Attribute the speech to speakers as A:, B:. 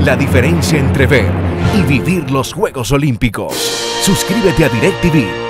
A: La diferencia entre ver y vivir los Juegos Olímpicos. Suscríbete a DirecTV